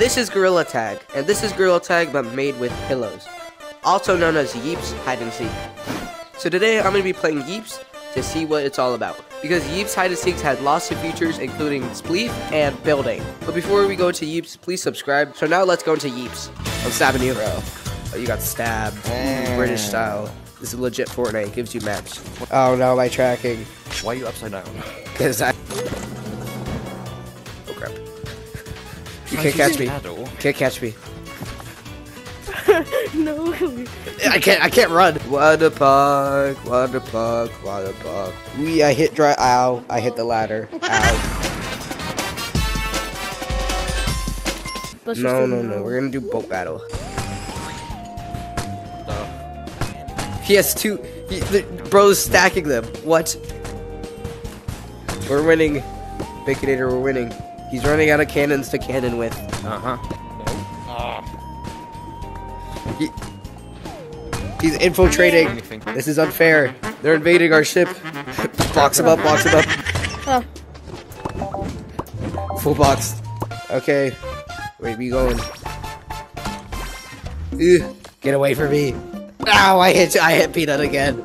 This is Gorilla Tag, and this is Gorilla Tag but made with pillows, also known as Yeeps Hide and Seek. So today I'm going to be playing Yeeps to see what it's all about, because Yeeps Hide and Seek had lots of features including Spleef and Building. But before we go to Yeeps, please subscribe. So now let's go into Yeeps. I'm stabbing you. Bro. Oh, you got stabbed. British style. This is legit Fortnite. It gives you maps. Oh no, my tracking. Why are you upside down? Because I... Oh crap. You can't catch me. Paddle. Can't catch me. no. I can't. I can't run. Water park. Water park. Water park. We. I hit dry. Ow! I hit the ladder. Ow! No, no, no. We're gonna do boat battle. He has two. He, the, bro's stacking them. What? We're winning. Baconator, we're winning. He's running out of cannons to cannon with. uh-huh. He, he's infiltrating. This is unfair. They're invading our ship. box him up, box him up. Oh, Full box. Okay. Where are we going? Ugh, get away from me. Ow, I hit I hit Peanut again.